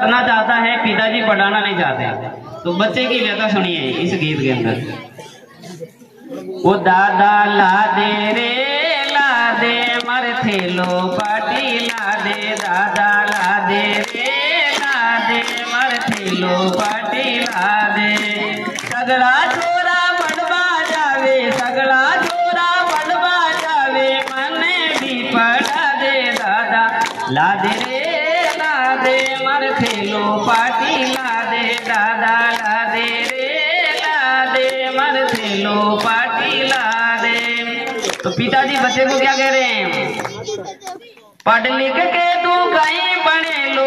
करना चाहता है, पिताजी पढ़ाना नहीं चाहते। तो बच्चे की व्यथा सुनिए इस गीत के अंदर। वो दादा ला दे रे ला दे मर थे लो पाटी ला दे दादा ला दे रे ला दे मर थे लो पाटी ला दे सगड़ा छोरा पढ़वा जावे सगड़ा जावे मने पढ़ा दे दादा। ला दे रे थेलो पाटी ला दे, दादा ला दे रे, ला दे मर ठेलो पाटी ला दे। तो पिताजी बच्चे को क्या कह रहे हैं? पढ़ लिख के तू कहीं बने लो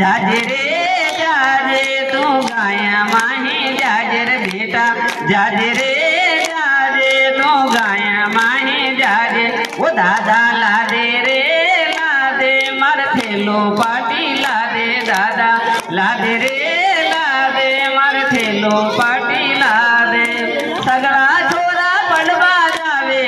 जाजरे जाजे तू गाया माही जाजर बेटा। जाजरे जाजे तू गाया माही जाजे। वो दादा ला दे रे ला दे मर थे लो पाटी ला दादा। ला दे रे ला मर थे लो पाटी ला दे सगड़ा पढ़ा दे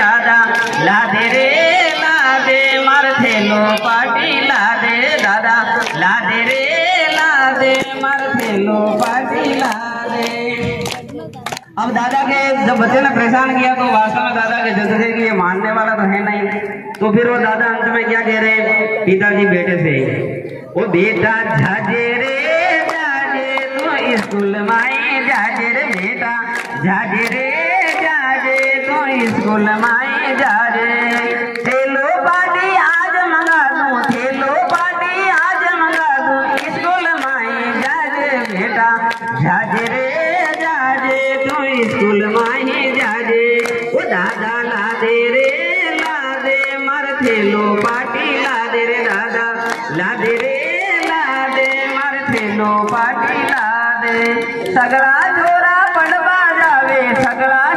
दादा ला दे रे ला दे मर थे लो पाटी ला दे दादा ला दे रे ला दे मर थे पाटी ला दे अब दादा के जब बच्चे ने परेशान किया तो वास्तव में दादा के जज्बे की ये मानने वाला तो है नहीं। तो फिर वो दादा अंत में क्या कह रहे हैं पिताजी बेटे से वो बेटा झाजे रे, जाजे तो स्कूल माई जाजे रे बेटा झाजे रे स्कूल माए जा दे रे ला दे, मर थेलो पार्टी ला दे। सगड़ा छोरा पढ़वा जावे सगड़ा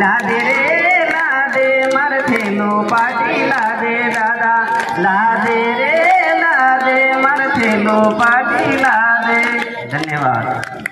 ला दे रे ला दे, मर थेलो पाटी ला दे दादा। ला दे रे ला दे, मर थेलो पाटी ला दे। धन्यवाद।